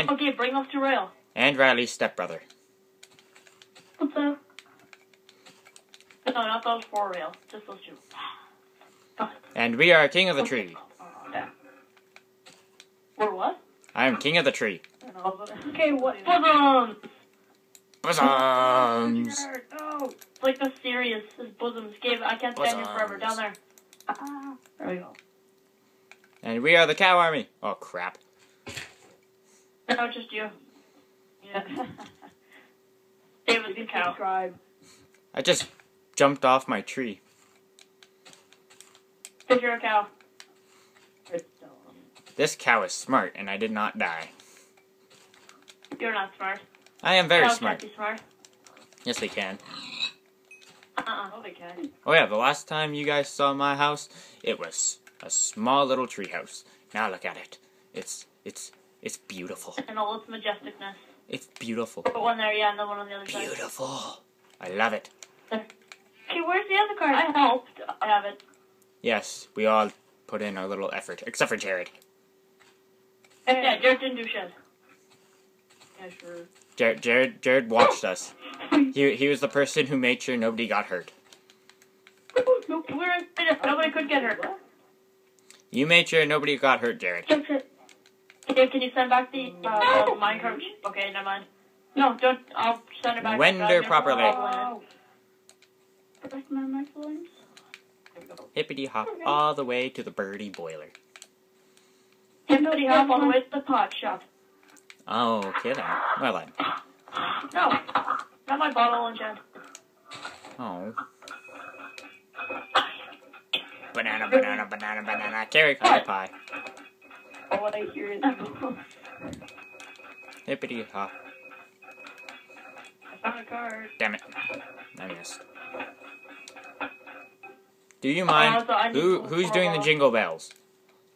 And Okay, bring us to rail. and Riley's stepbrother. What's up? No, not those four rail. Just those two. And we are king of the tree. Or what? I am king of the tree. Okay, what? Bosoms! Bosoms. No! It's like the serious is bosoms. Gabe, I can't stand here forever. Down there. Ah, There we go. And we are the cow army. Oh crap. No, just you. Yeah. David's the cow. subscribe. I just jumped off my tree. Because you're a cow. This cow is smart, and I did not die. You're not smart. I am very Cows smart. can't be smart. Yes, they can. Uh-uh. Oh, they can. Oh yeah, the last time you guys saw my house, it was a small little tree house. Now look at it. It's it's it's beautiful. And all its majesticness. It's beautiful. Put one there, yeah, and the one on the other side. Beautiful. I love it. Okay, where's the other card? I helped. I have it. Yes, we all put in our little effort, except for Jared. Yeah, Jared didn't do shit. Yeah, sure. Jared Jared, Jared watched us. He he was the person who made sure nobody got hurt. Nope. We were in. Nobody could get hurt. You made sure nobody got hurt, Jared. It. Dave, can you send back the uh, the Minecraft? Okay, never mind. No, don't. I'll send it back. Render properly. it all in. Protect my. Hippity hop all the way to the birdie boiler. Hippity hop all the way to the pot shop. Oh, okay then. Well then. No, not my bottle enchant. Oh. Banana, banana, banana, banana. Carry pie pie. All what I hear is Hippity hop. I found a card. Damn it. I missed. Do you mind? Uh, so Who to- who's doing the jingle bells?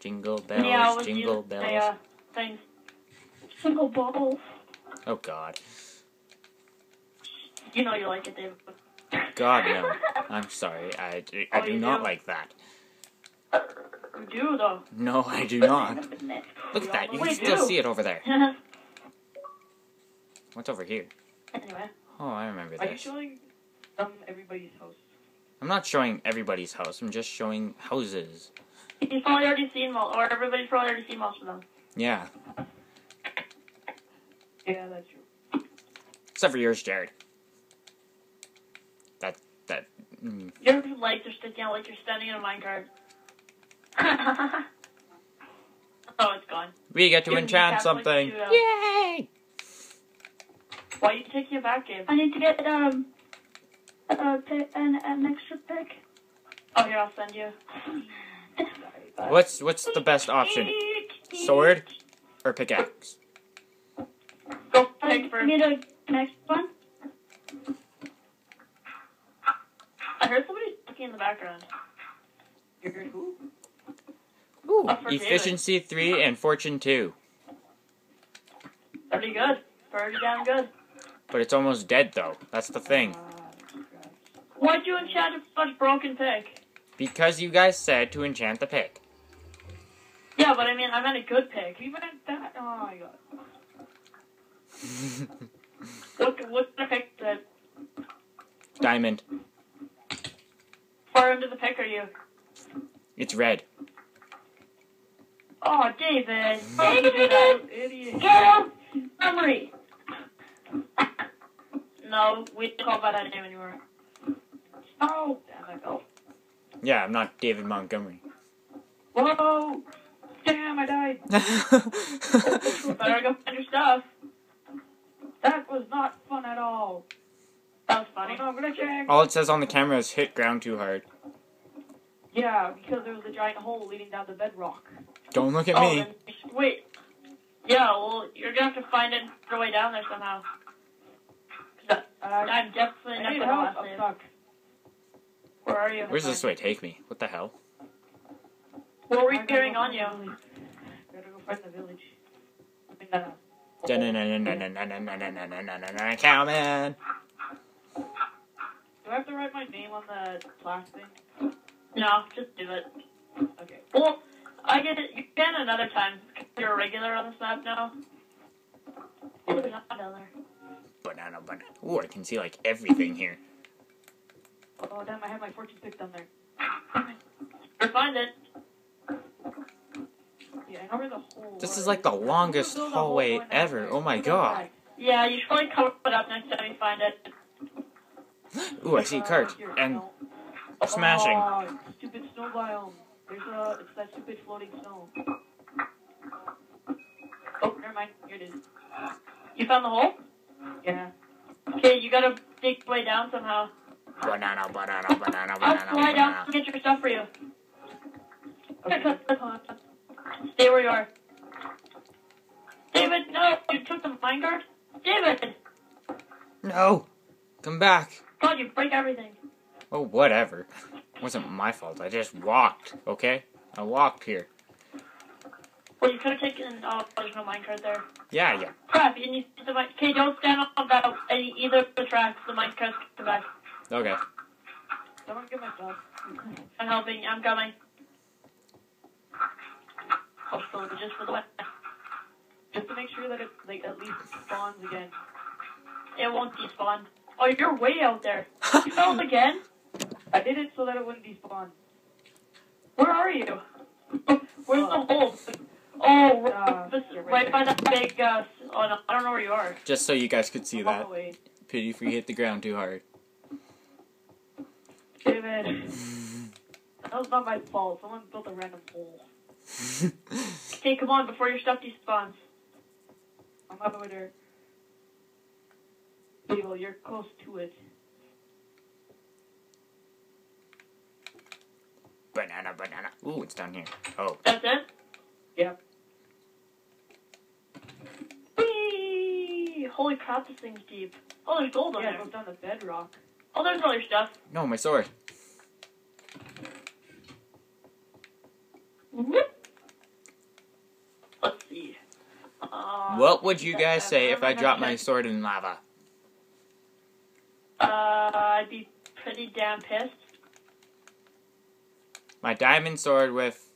Jingle bells, yeah, I was jingle using bells. the uh, things. Single balls. Oh God, You know you like it, David. God no! I'm sorry. I, I Oh, do not do? like that. You do though. No, I do not. Look at that. You can still see it over there. What's over here? anyway, Oh, I remember that. Are you showing um everybody's house? I'm not showing everybody's house. I'm just showing houses. you've probably already seen most, or everybody's probably already seen most of them. Yeah, Yeah, that's true. except for yours, Jared. That that. Mm. Your legs are sticking out like you're standing in a minecart. oh, it's gone. We get to Your enchant something. shoot out. Yay! Why are you taking it back, Gabe? I need to get um uh pick, an an extra pick. Oh, here, I'll send you. What's what's the best option? Sword or pickaxe? Go I pick first. need a next one. I heard somebody talking in the background. You heard who? Ooh, Oh, for efficiency three and fortune two, Pretty good. Pretty damn good. but it's almost dead though. That's the thing. Why'd you enchant a such broken pick? Because you guys said to enchant the pick. Yeah, but I mean, I meant a good pick. We went that. Oh my god. What what the pick that Diamond. far into the pick are you? It's red. Oh, David. Why did you do that? Idiot. Get out! Memory. No, we don't call by that name anymore. Oh, damn I fell. Oh. Yeah, I'm not David Montgomery. Whoa! Damn, I died. Better go find your stuff. That was not fun at all. That was Oh funny. no, I'm gonna check. All it says on the camera is hit ground too hard. Yeah, because there was a giant hole leading down to bedrock. Don't look at Oh, me. wait. Yeah, well, you're gonna have to find it and throw your way down there somehow. 'Cause Uh, I- I'm definitely not gonna help. last I'm stuck. Where are you? Where's this way take me? What the hell? What were you I gotta carrying go on find you? the village. Gotta go find the village. I mean, Cowman. do I have to write my name on the plaque thing? No, just do it. Okay. Well, I get it. You can another time. You're a regular on this map now. There's not down there. Banana, banana. Ooh, I can see like everything here. Oh damn! I have my fortune pick down there. Or find it. Yeah, I the hole. This is like the longest hole hallway ever. Oh my god. Yeah, you should probably cover it up next time you find it. Ooh, I see a cart And smashing. Oh, stupid snow biome. There's a. It's that stupid floating snow. Oh, never mind. Here it is. You found the hole? Yeah. Okay, you gotta dig way down somehow. banana, banana, banana, I'll banana, fly down banana. and get your stuff for you. Okay. Stay where you are. David, no! You took the minecart? David! No! Come back. God, you break everything. Oh, whatever. Wasn't my fault. I just walked, okay? I walked here. Well, you could have taken. Oh, there's no minecart there. Yeah, yeah. Crap, you need the mic. Okay, don't stand on that any either of the tracks. The minecart's come back. Okay. Someone get my stuff. I'm helping. I'm coming. Hopefully, just for the. Just to make sure that it like at least spawns again. It won't despawn. Oh, you're way out there. You fell again? I did it so that it wouldn't despawn. Where are you? Where's the hole? Oh, Uh, this, right, right by that big. Uh, oh no, I don't know where you are. Just so you guys could see I'm that. the way. Pity if we hit the ground too hard. David. That was not my fault. Someone built a random hole. Okay, come on before your stuff despawns. I'm up over there. Evil, you're close to it. Banana, banana. Ooh, it's down here. Oh. That's it. Yep. Whee! Holy crap, this thing's deep. Oh, there's gold on Yeah, there. goes down to bedrock. Oh, there's other stuff. No, my sword. Let's see. Uh, What would you guys say if I dropped my sword in lava? Uh, I'd be pretty damn pissed. My diamond sword with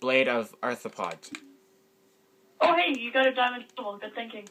blade of arthropods. Oh, hey, you got a diamond shovel. Good thinking.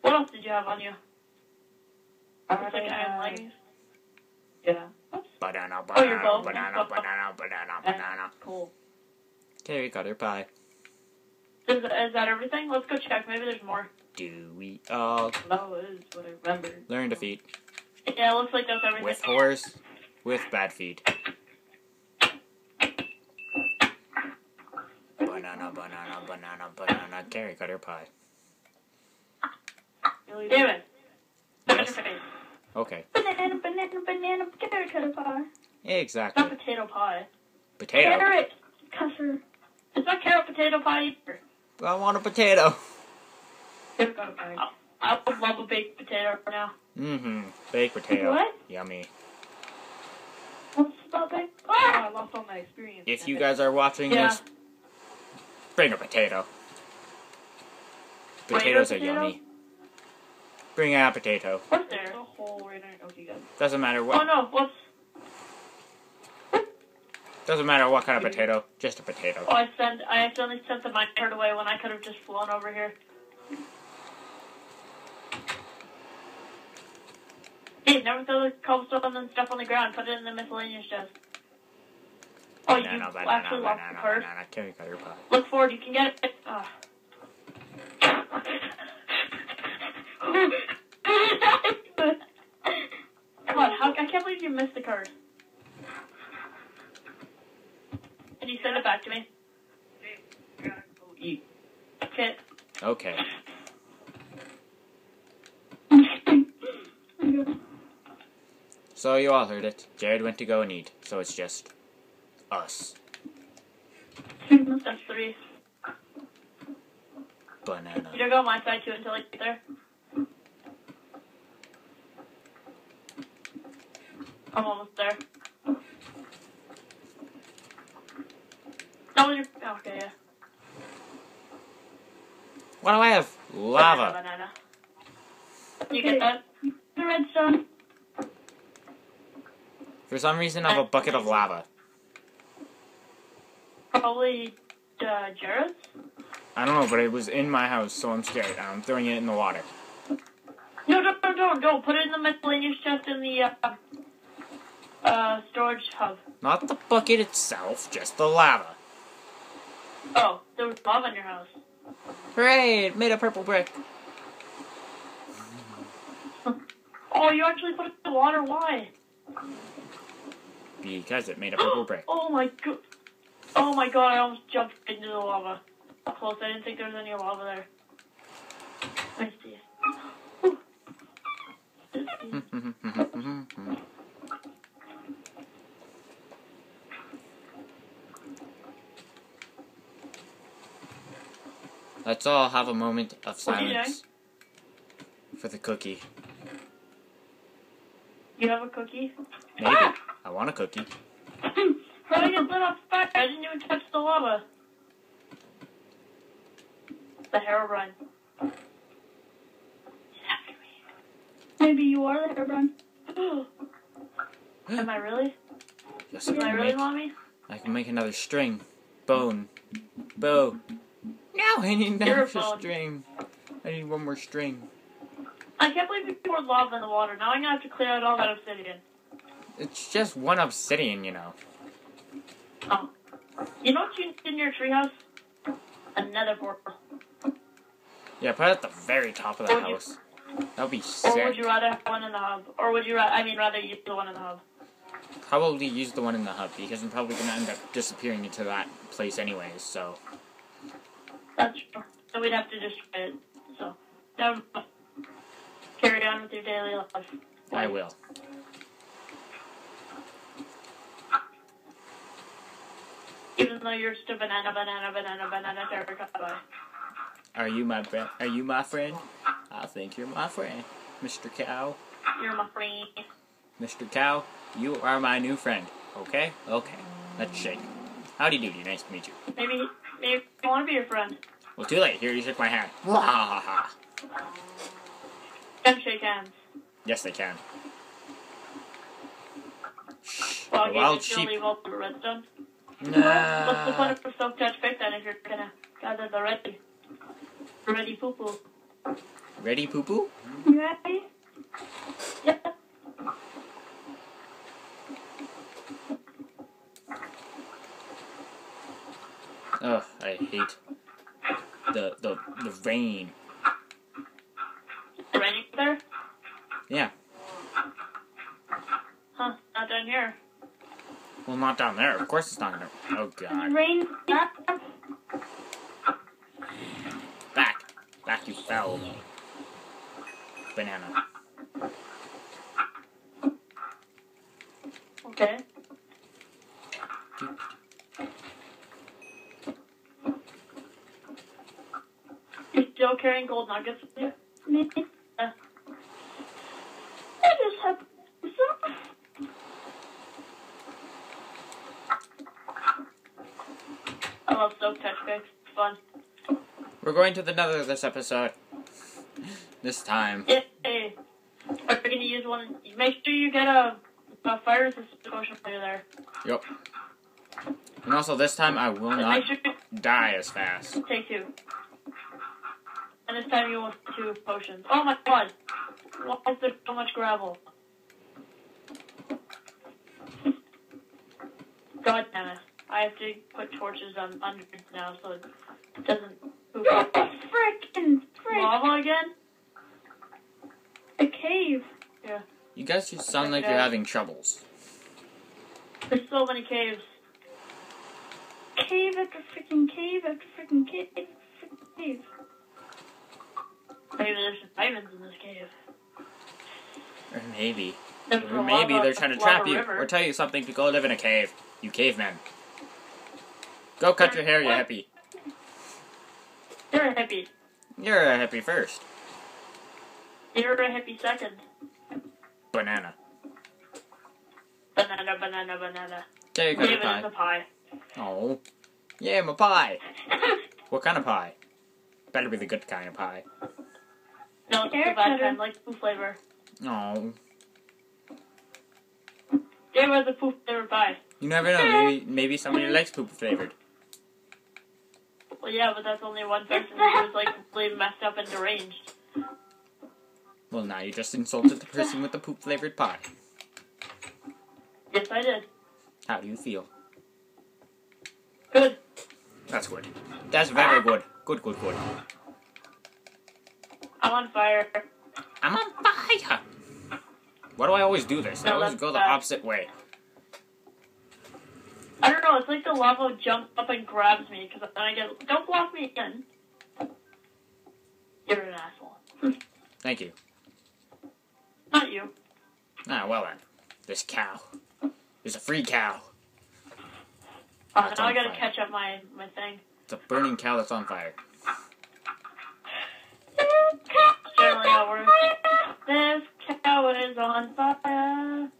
What else did you have on you? Looks like iron leggings. Yeah. Banana, Oh, your banana, bow. banana, banana, banana, banana. Cool. Okay, we got her pie. Is, is that everything? Let's go check. Maybe there's more. Do we all That was what I remember. learn to feed? Yeah, it looks like that's everything. With horse, with bad feed. Banana, banana, banana, banana. Carrie got her pie. David. Yes. Okay, Banana, banana, banana, carrot cutter pie. It's exactly. not potato pie. Potato. Carrot cutter. It's not carrot potato pie either. I want a potato. David got a bag. I would love a baked potato now. Mm-hmm. Baked potato. What? Yummy. What's about baked? Oh, I lost all my experience. If you guys are watching Yeah. this, bring a potato. Potatoes are potato? yummy. Bring a potato. What's there? a hole right there. Okay, guys. Doesn't matter what. Oh no, whoops. Doesn't matter what kind of potato. Just a potato. Oh, I sent. I accidentally sent the minecart away when I could have just flown over here. Hey, never throw the cobblestone and stuff on the ground. Put it in the miscellaneous chest. Oh, you banana, banana, actually lost the banana, card. banana. Carry got her pie. Look forward. You can get it. Ah. Come on, how, I can't believe you missed the card. Can you send it back to me? Eat. Okay. Okay. So you all heard it. Jared went to go and eat. So it's just us. That's three. Banana. You don't go on my side too until I get there. I'm almost there. No, you're oh, okay. Yeah. What do I have? Lava. Banana. You get that? The redstone. For some reason, I have a bucket of lava. Probably uh, Jared's. I don't know, but it was in my house, so I'm scared. I'm throwing it in the water. No, no, no, no, no. Put it in the miscellaneous chest in the uh, uh, storage hub. Not the bucket itself, just the lava. Oh, there was lava in your house. Hooray! It made a purple brick. Oh, you actually put it in the water. Why? Because it made a purple brick. Oh my god. Oh my god, I almost jumped into the lava. Close. I didn't think there was any lava there. I see. Let's all have a moment of What are you silence for the cookie. You have a cookie? Maybe. I want a cookie. How did I get lit on fire? I didn't even touch the lava. The Herobrine. He's after me. Maybe you are the Herobrine. Am I really? Yes, I Am I can really, make. mommy? I can make another string. Bone. Bow. No, I need You're another string. I need one more string. I can't believe you poured lava in the water. Now I'm gonna have to clear out all that obsidian. It's just one obsidian, you know. Oh. You know what you in your treehouse? Another portal. Yeah, put it at the very top of the Or you- house. That would be Or sick. would you rather have one in the hub? Or would you rather, I mean, rather use the one in the hub? Probably use the one in the hub because I'm probably gonna end up disappearing into that place anyways. So That's true. So we'd have to destroy it. So, never mind. Carry on with your daily life. I will. Even though you're just a banana, banana, banana, banana, terracotta boy. Are you my friend? Are you my friend? I think you're my friend, Mr. Cow. You're my friend. Mr. Cow, you are my new friend. Okay? Okay. Let's shake. How do you do? Nice to meet you. Maybe, maybe I want to be your friend. Well, too late. Here, you shake my hand. Ha ha ha. Can shake hands. Yes, they can. Shh. Well, The okay, wild just gonna sheep. Leave all the redstone. What's the point Nah. of a soft touch pick then if you're gonna gather the ready? Ready poo poo. Ready, poo poo? You ready? Yeah. Ugh, I hate the the the rain. Ready there? Yeah. Huh? Not down here. Well, not down there. Of course, it's not gonna. Oh God. Rain. Back, back, you foul banana. Okay. You're still carrying gold nuggets with you? Yeah. I just have some. I love soap touch picks. It's fun. We're going to the Nether this episode. This time. Yay! Are you gonna use one? Make sure you get a, a fire resistant potion while you're there. Yep. And also, this time I will not sure die as fast. take two. And this time you want two potions. Oh my god! Why is there so much gravel? God damn it. I have to put torches on under it now so it doesn't poop up. a frickin' frick. Lava again? A cave. Yeah. You guys just sound like you're having troubles. There's so many caves. Cave after freaking cave after freaking cave. Frickin' cave. Maybe there's some diamonds in this cave. Or maybe. There's Or maybe lava- they're trying to lava trap you. Or tell you something to go live in a cave. You cavemen. Go cut your hair, you What? hippie. You're a hippie. You're a hippie first. You're a hippie second. Banana. Banana, banana, banana. Okay, cut David your is a pie. pie. Oh. Yeah, I'm a pie. What kind of pie? Better be the good kind of pie. no, it's the Carrot bad kind, like poo flavor. Oh. David has a poo flavor pie. You never know. Maybe maybe somebody likes poop flavored. Well, yeah, but that's only one person who's like really messed up and deranged. Well, now you just insulted the person with the poop flavored pie. Yes, I did. How do you feel? Good. That's good. That's very good. Good, good, good. I'm on fire. I'm on fire. Why do I always do this? I always go the bad. opposite way. Know. It's like the lava jumps up and grabs me because then I get. Don't block me again. You're an asshole. Thank you. Not you. Ah, well then. This cow is a free cow. It's now I gotta fire. catch up my my thing. It's a burning cow that's on fire. Generally how it works. This cow is on fire.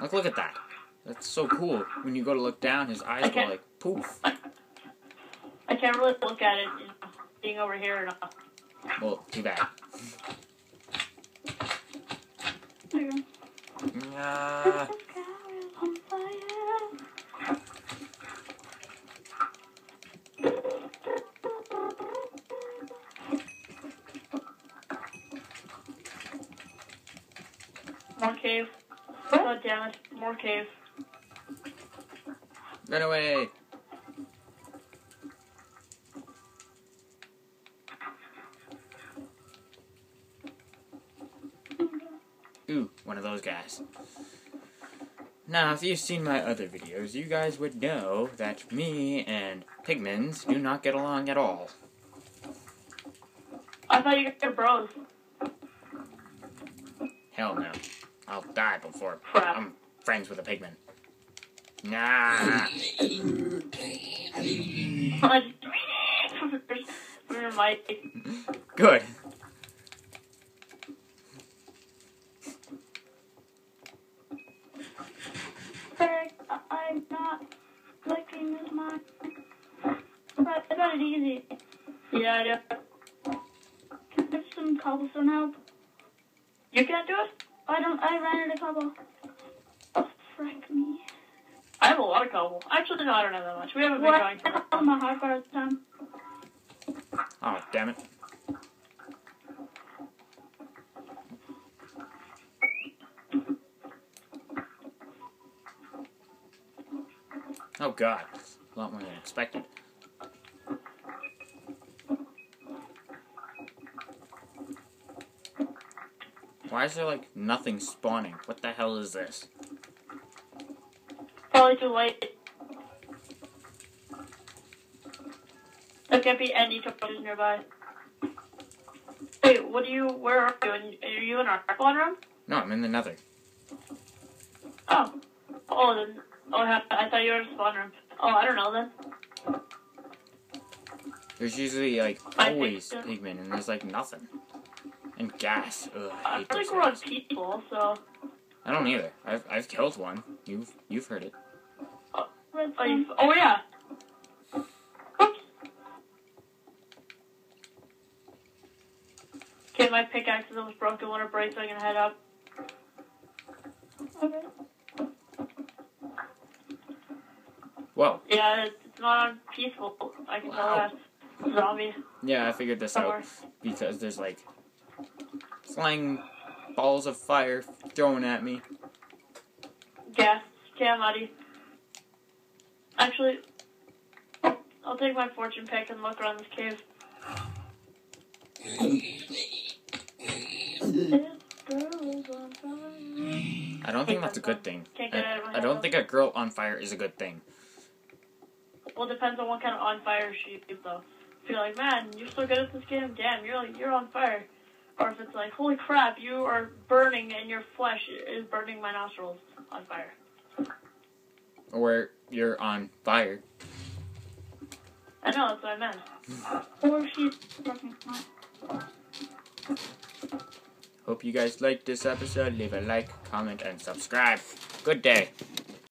Like, look at that. That's so cool. When you go to look down, his eyes go like poof. I can't really look at it, you know, being over here and all. Well, too bad. Ah, This cow is on fire. More cave. God damn it. More cave. Run away. Ooh, one of those guys. Now, if you've seen my other videos, you guys would know that me and Pigmans do not get along at all. I thought you were bros. Hell no. I'll die before Crap. I'm friends with a pigman. Nah. Good. I'm not liking this mine. But I got it easy. Yeah, I do. Can I have some cobblestone help? You can't do it? I don't. I ran out of cobble. Oh, frick me. I have a lot of cobble. Actually, no, I don't have that much. We haven't been What? going for I'm a hard part of the time. Oh, damn it. Oh god, a lot more than expected. Why is there like nothing spawning? What the hell is this? Probably too late. There can't be any torches nearby. Wait, what do you, where are you? In- Are you in our spawn room? No, I'm in the nether. Oh. Oh, then, oh, I thought you were in the spawn room. Oh, I don't know then. There's usually like always so. pigmen and there's like nothing. And gas. Ugh, I I feel like we're on people, so. I don't either. I've I've killed one. You've you've heard it. Oh, you, oh yeah. Okay, my pickaxe is almost broken. Want to break so I can head up? Okay. Whoa. Yeah, it's, it's not on peaceful. I can tell Wow. that. Zombie. Yeah, I figured this Don't out because there's like flying balls of fire thrown at me. Yeah, Okay, I'm ready. Actually, I'll take my fortune pick and look around this cave. This girl is on fire. I don't think that's a good thing. Can't get it out of my I, I don't think a girl on fire is a good thing. Well, it depends on what kind of on fire she is, though. If you're like, man, you're so good at this game, damn, you're like, you're on fire. Or if it's like, holy crap, you are burning and your flesh is burning my nostrils on fire. Or you're on fire. I know, that's what I meant. Or she's Hope you guys liked this episode. Leave a like, comment, and subscribe. Good day.